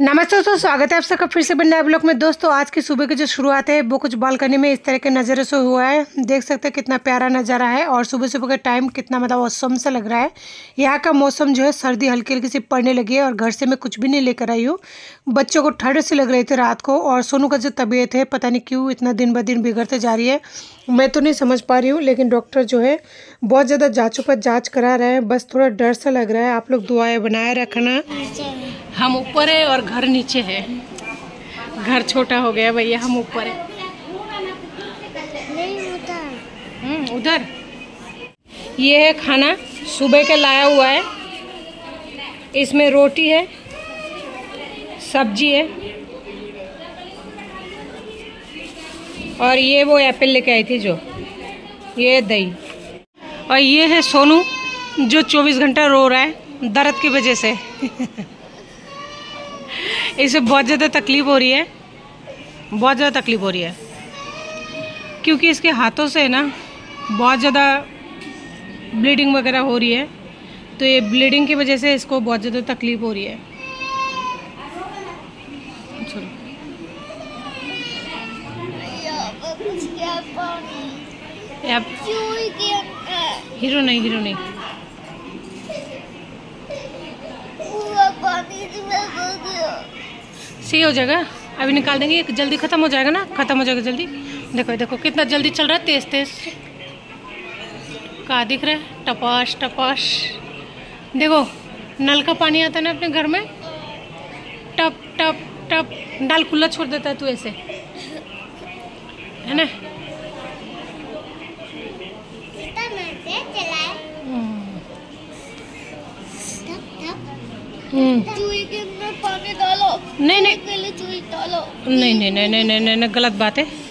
नमस्ते दोस्तों, स्वागत है आप सबका फिर से बनना ब्लॉग में। दोस्तों, आज की सुबह की जो शुरुआत है, वो कुछ बालकनी में इस तरह के नज़ारे से हुआ है। देख सकते हैं कितना प्यारा नज़ारा है और सुबह सुबह का टाइम कितना मतलब मौसम से लग रहा है। यहाँ का मौसम जो है, सर्दी हल्की हल्की सी पड़ने लगी है और घर से मैं कुछ भी नहीं लेकर आई हूँ। बच्चों को ठंड से लग रही थी रात को और सोनू का जो तबीयत है, पता नहीं क्यों इतना दिन ब दिन बिगड़ते जा रही है। मैं तो नहीं समझ पा रही हूँ, लेकिन डॉक्टर जो है, बहुत ज़्यादा जाँचों पर जाँच करा रहे हैं। बस थोड़ा डर सा लग रहा है। आप लोग दुआएँ बनाए रखना। हम ऊपर है और घर नीचे है। घर छोटा हो गया भैया हम ऊपर है। हम्म, उधर। ये है खाना सुबह का लाया हुआ है। इसमें रोटी है सब्ज़ी है। और ये वो एप्पल लेके आई थी जो ये दही। और ये है सोनू जो 24 घंटा रो रहा है दर्द की वजह से। इसे बहुत ज़्यादा तकलीफ़ हो रही है। बहुत ज़्यादा तकलीफ़ हो रही है। क्योंकि इसके हाथों से ना बहुत ज़्यादा ब्लीडिंग वगैरह हो रही है। तो ये ब्लीडिंग की वजह से इसको बहुत ज़्यादा तकलीफ़ हो रही है। हीरो नहीं हीरो नहीं। सही हो जाएगा। अभी निकाल देंगे जल्दी ख़त्म हो जाएगा ना? ख़त्म हो जाएगा जल्दी? देखो देखो, कितना जल्दी चल रहा है तेज तेज कहा दिख रहा है? टपाश टपाश देखो, नल का पानी आता है ना अपने घर में? टप टप टप। डाल खुला छोड़ देता है तू ऐसे। है ना? हम्म। पानी डालो। नहीं नहीं। पहले चूई डालो। नहीं नहीं नहीं नहीं नहीं गलत बात है। है।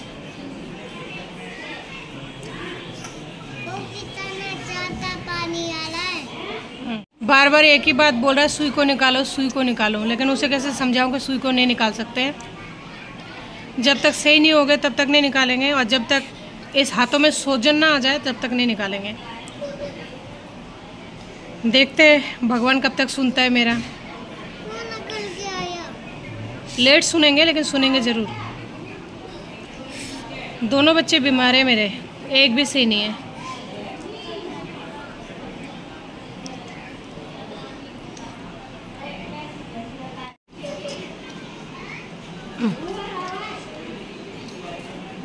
बार बार एक ही बात बोल रहा है सुई को निकालो सुई को निकालो। लेकिन उसे कैसे समझाऊं कि सुई को नहीं निकाल सकते हैं? जब तक सही नहीं हो गए तब तक नहीं निकालेंगे। और जब तक इस हाथों में सोजन ना आ जाए तब तक नहीं निकालेंगे। देखते हैं, भगवान कब तक सुनता है मेरा। लेट सुनेंगे, लेकिन सुनेंगे ज़रूर। दोनों बच्चे बीमार हैं मेरे, एक भी सही नहीं है।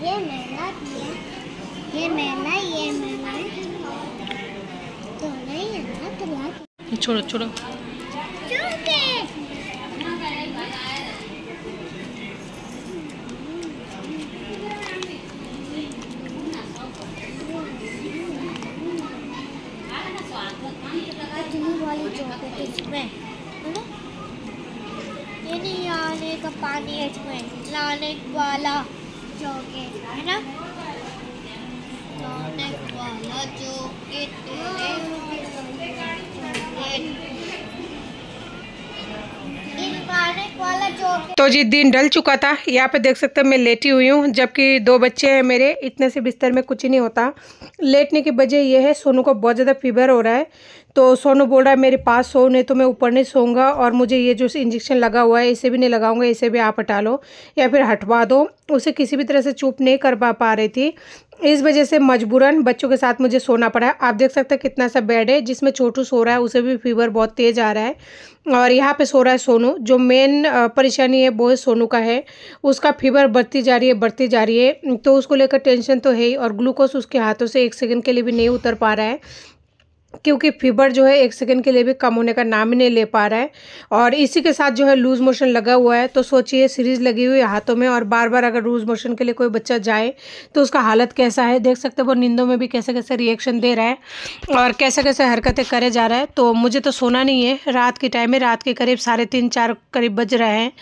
ये दिया ये मैंने ये मैंने तो नहीं है ना तो ला छोड़ो छोड़ो। ये नहीं आने का पानी है इसमें। लाने वाला चॉकलेट है ना लाने वाला चॉकलेट तो जी, दिन ढल चुका था। यहाँ पे देख सकते हैं मैं लेटी हुई हूँ, जबकि दो बच्चे हैं मेरे, इतने से बिस्तर में कुछ ही नहीं होता। लेटने की वजह यह है, सोनू को बहुत ज़्यादा फीवर हो रहा है। तो सोनू बोल रहा है, मेरे पास सो, नहीं तो मैं ऊपर नहीं सोऊँगा और मुझे ये जो इंजेक्शन लगा हुआ है, इसे भी नहीं लगाऊँगा, इसे भी आप हटा लो या फिर हटवा दो। उसे किसी भी तरह से चुप नहीं कर पा पा रही थी। इस वजह से मजबूरन बच्चों के साथ मुझे सोना पड़ा आप देख सकते हैं कितना सा बेड है, जिसमें छोटू सो रहा है, उसे भी फीवर बहुत तेज़ आ रहा है। और यहाँ पे सो रहा है सोनू, जो मेन परेशानी है, वो है सोनू का है। उसका फीवर बढ़ती जा रही है, बढ़ती जा रही है। तो उसको लेकर टेंशन तो है ही और ग्लूकोज उसके हाथों से एक सेकंड के लिए भी नहीं उतर पा रहा है। क्योंकि फीवर जो है एक सेकंड के लिए भी कम होने का नाम ही नहीं ले पा रहा है और इसी के साथ जो है लूज मोशन लगा हुआ है तो सोचिए सीरीज़ लगी हुई है हाथों में और बार बार अगर लूज मोशन के लिए कोई बच्चा जाए तो उसका हालत कैसा है? देख सकते हो वो नींदों में भी कैसे कैसे रिएक्शन दे रहा है और कैसे कैसे हरकतें करे जा रहा है। तो मुझे तो सोना नहीं है, रात के टाइम में, रात के करीब साढ़े तीन चार करीब बज रहे हैं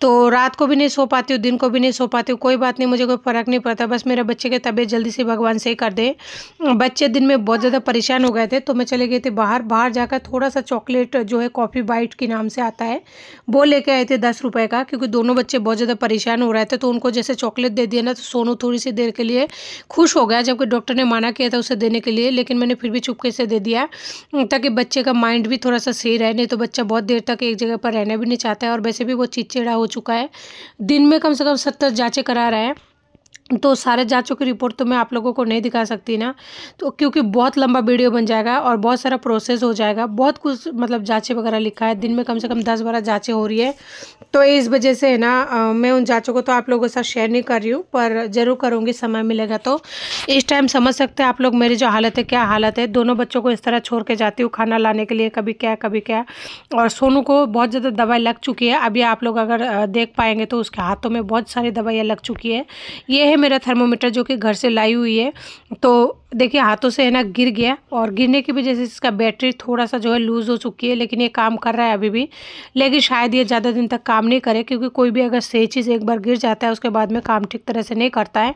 तो रात को भी नहीं सो पाती हूँ, दिन को भी नहीं सो पाती हूँ, कोई बात नहीं, मुझे कोई फ़र्क नहीं पड़ता, बस मेरे बच्चे के तबीयत जल्दी से भगवान सही कर दे। बच्चे दिन में बहुत ज़्यादा परेशान हो गए थे तो मैं चले गए थे, बाहर बाहर जाकर थोड़ा सा चॉकलेट जो है, कॉफ़ी बाइट के नाम से आता है, वो लेके आए थे दस रुपये का, क्योंकि दोनों बच्चे बहुत ज़्यादा परेशान हो रहे थे तो उनको जैसे चॉकलेट दे दिया ना तो सोनू थोड़ी सी देर के लिए खुश हो गया, जबकि डॉक्टर ने माना किया था उसे देने के लिए, लेकिन मैंने फिर भी चुपके से दे दिया, ताकि बच्चे का माइंड भी थोड़ा सा सही रहे, नहीं तो बच्चा बहुत देर तक एक जगह पर रहना भी नहीं चाहता है, और वैसे भी वो चिड़चिड़ा हो चुका है, दिन में कम से कम सत्तर जाँचें करा रहा है। तो सारे जांचों की रिपोर्ट तो मैं आप लोगों को नहीं दिखा सकती ना। तो क्योंकि बहुत लंबा वीडियो बन जाएगा और बहुत सारा प्रोसेस हो जाएगा। बहुत कुछ मतलब जाँचें वगैरह लिखा है। दिन में कम से कम दस बारह जाँचें हो रही है। तो इस वजह से है ना मैं उन जाँचों को तो आप लोगों के साथ शेयर नहीं कर रही हूँ, पर ज़रूर करूँगी, समय मिलेगा तो। इस टाइम समझ सकते हैं आप लोग मेरी जो हालत है, क्या हालत है। दोनों बच्चों को इस तरह छोड़ के जाती हूँ खाना लाने के लिए, कभी क्या कभी क्या। और सोनू को बहुत ज़्यादा दवाई लग चुकी है। अभी आप लोग अगर देख पाएँगे तो उसके हाथों में बहुत सारी दवाइयाँ लग चुकी है। ये है मेरा थर्मोमीटर जो कि घर से लाई हुई है तो देखिए हाथों से है ना गिर गया और गिरने की वजह से इसका बैटरी थोड़ा सा जो है लूज़ हो चुकी है, लेकिन ये काम कर रहा है अभी भी। लेकिन शायद ये ज़्यादा दिन तक काम नहीं करे, क्योंकि कोई भी अगर सही चीज़ एक बार गिर जाता है, उसके बाद में काम ठीक तरह से नहीं करता है।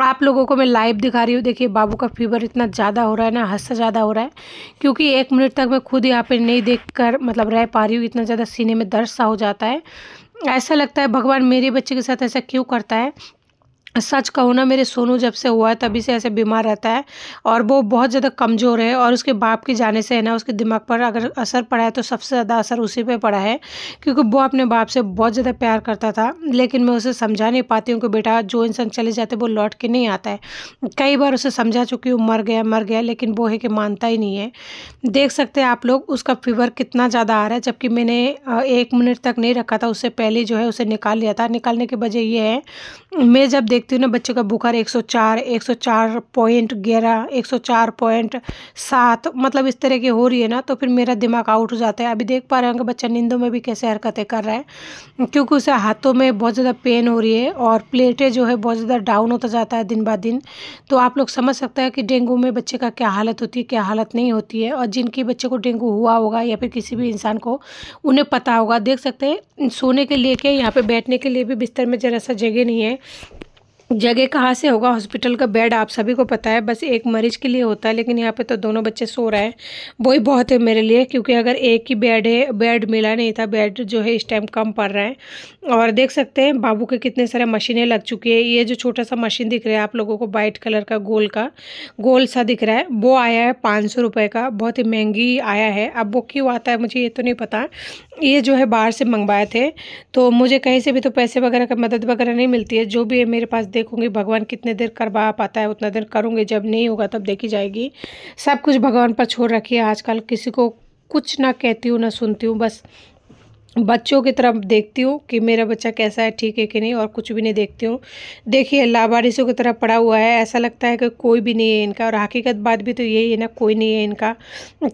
आप लोगों को मैं लाइव दिखा रही हूँ, देखिए बाबू का फीवर इतना ज़्यादा हो रहा है ना हद से ज़्यादा हो रहा है, क्योंकि एक मिनट तक मैं खुद यहाँ पे नहीं देख कर मतलब रह पा रही हूँ, इतना ज़्यादा सीने में दर्द सा हो जाता है। ऐसा लगता है, भगवान मेरे बच्चे के साथ ऐसा क्यों करता है? सच कहूँ ना, मेरे सोनू जब से हुआ है, तभी से ऐसे बीमार रहता है और वो बहुत ज़्यादा कमज़ोर है और उसके बाप के जाने से है ना, उसके दिमाग पर अगर असर पड़ा है तो सबसे ज़्यादा असर उसी पे पड़ा है क्योंकि वो अपने बाप से बहुत ज़्यादा प्यार करता था। लेकिन मैं उसे समझा नहीं पाती हूँ कि बेटा, जो इंसान चले जाते वो लौट के नहीं आता है। कई बार उसे समझा चुकी हूँ, मर गया मर गया, लेकिन वो है कि मानता ही नहीं है। देख सकते आप लोग, उसका फीवर कितना ज़्यादा आ रहा है। जबकि मैंने एक मिनट तक नहीं रखा था, उससे पहले जो है उसे निकाल लिया था। निकालने की वजह ये है, मैं जब देख देखती हूँ ना, बच्चे का बुखार 104 104 पॉइंट ग्यारह, एक सौ चार पॉइंट सात मतलब इस तरह की हो रही है ना तो फिर मेरा दिमाग आउट हो जाता है। अभी देख पा रहे हैं कि बच्चा नींदों में भी कैसे हरकतें कर रहा है, क्योंकि उसे हाथों में बहुत ज़्यादा पेन हो रही है और प्लेटें जो है बहुत ज़्यादा डाउन होता जाता है दिन ब दिन। तो आप लोग समझ सकते हैं कि डेंगू में बच्चे का क्या हालत होती है, क्या हालत नहीं होती है और जिनके बच्चे को डेंगू हुआ होगा या फिर किसी भी इंसान को, उन्हें पता होगा। देख सकते हैं, सोने के लिए के यहाँ पे बैठने के लिए भी बिस्तर में ज़रा सा जगह नहीं है। जगह कहाँ से होगा? हॉस्पिटल का बेड आप सभी को पता है, बस एक मरीज़ के लिए होता है, लेकिन यहाँ पे तो दोनों बच्चे सो रहे हैं। वही बहुत है मेरे लिए, क्योंकि अगर एक ही बेड है बेड मिला नहीं था बेड जो है इस टाइम कम पड़ रहा है। और देख सकते हैं, बाबू के कितने सारे मशीनें लग चुकी है। ये जो छोटा सा मशीन दिख रहा है, आप लोगों को वाइट कलर का, गोल का, गोल सा दिख रहा है। वो आया है पाँच का, बहुत ही महँगी आया है। अब वो क्यों आता है, मुझे ये तो नहीं पता। ये जो है बाहर से मंगवाए थे तो मुझे कहीं से भी तो पैसे वगैरह का मदद वगैरह नहीं मिलती है। जो भी है मेरे पास देखूँगी, भगवान कितने देर करवा पाता है, उतना देर करूँगी, जब नहीं होगा तब देखी जाएगी। सब कुछ भगवान पर छोड़ रखिए आजकल किसी को कुछ ना कहती हूँ, ना सुनती हूँ, बस बच्चों की तरफ़ देखती हूँ कि मेरा बच्चा कैसा है, ठीक है कि नहीं और कुछ भी नहीं देखती हूँ। देखिए, लावारिसों की तरफ़ पड़ा हुआ है। ऐसा लगता है कि कोई भी नहीं है इनका और हकीकत बात भी तो यही है ना, कोई नहीं है इनका।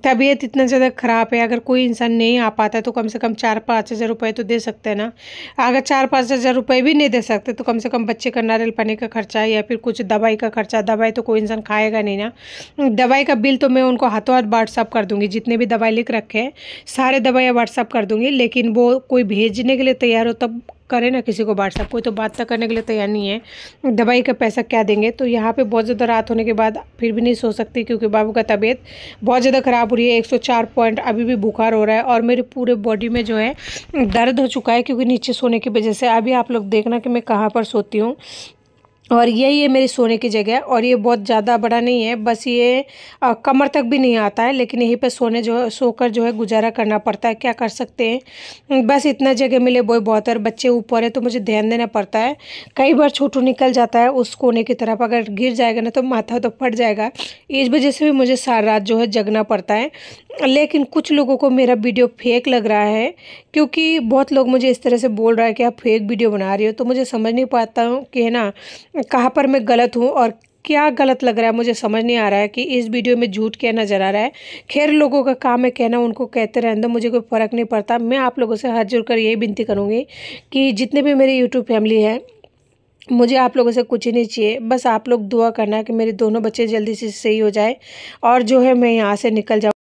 तबीयत इतना ज़्यादा ख़राब है, अगर कोई इंसान नहीं आ पाता तो कम से कम चार पाँच हज़ार रुपये तो दे सकते हैं ना। अगर चार पाँच हज़ार रुपये भी नहीं दे सकते तो कम से कम बच्चे का नारियल पानी का खर्चा या फिर कुछ दवाई का खर्चा, दवाई तो कोई इंसान खाएगा नहीं ना। दवाई का बिल तो मैं उनको हाथों हाथ व्हाट्सअप कर दूँगी, जितने भी दवाई लिख रखे हैं, सारे दवाइयाँ व्हाट्सअप कर दूँगी, लेकिन वो कोई भेजने के लिए तैयार हो, तब करे ना किसी को व्हाट्सअप कोई तो बात तक करने के लिए तैयार नहीं है। दवाई का पैसा क्या देंगे? तो यहाँ पे बहुत ज़्यादा रात होने के बाद फिर भी नहीं सो सकती क्योंकि बाबू का तबीयत बहुत ज़्यादा ख़राब हो रही है। 104 पॉइंट अभी भी बुखार हो रहा है और मेरे पूरे बॉडी में जो है दर्द हो चुका है क्योंकि नीचे सोने की वजह से। अभी आप लोग देखना कि मैं कहाँ पर सोती हूँ। और यही है मेरी सोने की जगह और ये बहुत ज़्यादा बड़ा नहीं है बस ये आ, कमर तक भी नहीं आता है लेकिन यहीं पे सोने जो है सोकर जो है गुजारा करना पड़ता है क्या कर सकते हैं? बस इतना जगह मिले बोए बहुत है बच्चे ऊपर है तो मुझे ध्यान देना पड़ता है। कई बार छोटू निकल जाता है उस कोने की तरफ़ अगर गिर जाएगा ना तो माथा तो फट जाएगा। इस वजह से भी मुझे सारा रात जो है जगना पड़ता है। लेकिन कुछ लोगों को मेरा वीडियो फेक लग रहा है क्योंकि बहुत लोग मुझे इस तरह से बोल रहा है कि आप फेक वीडियो बना रही हो तो मुझे समझ नहीं पाता हूँ कि है ना कहाँ पर मैं गलत हूँ और क्या गलत लग रहा है, मुझे समझ नहीं आ रहा है कि इस वीडियो में झूठ क्या नज़र आ रहा है। खैर, लोगों का काम है कहना, उनको कहते रहने दो, मुझे कोई फ़र्क नहीं पड़ता। मैं आप लोगों से हाथ जोड़ कर यही विनती करूँगी कि जितने भी मेरी यूट्यूब फैमिली है, मुझे आप लोगों से कुछ ही नहीं चाहिए। बस आप लोग दुआ करना कि मेरे दोनों बच्चे जल्दी से सही हो जाए और जो है मैं यहाँ से निकल जाऊँ।